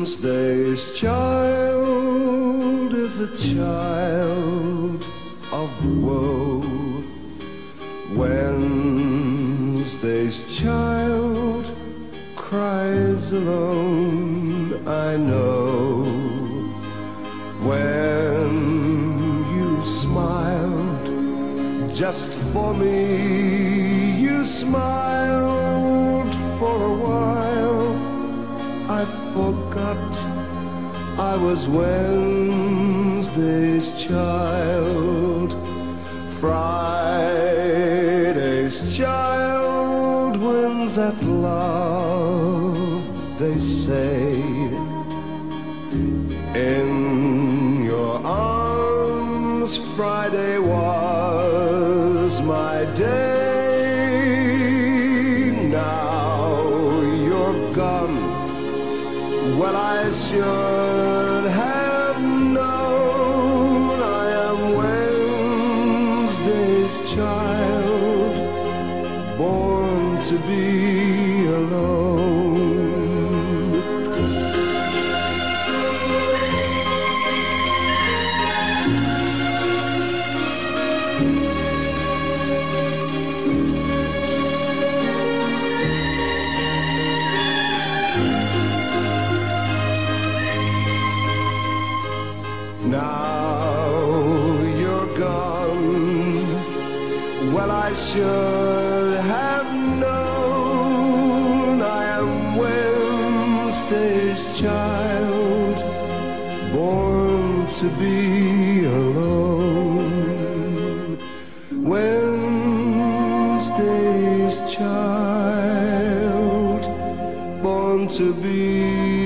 Wednesday's child is a child of woe. Wednesday's child alone, I know. When you smiled just for me, you smiled for a while. I forgot I was Wednesday's child. Friday's child wins at love, they say. In your arms, Friday was my day. Now you're gone. Well, I should have known I am Wednesday's child, born to be alone. Now you're gone. Well, I should have known I am Wednesday's child, born to be alone. Wednesday's child, born to be